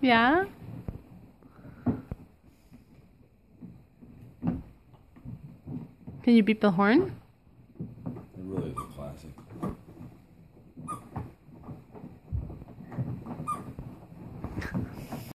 Yeah? Can you beep the horn? It really is a classic.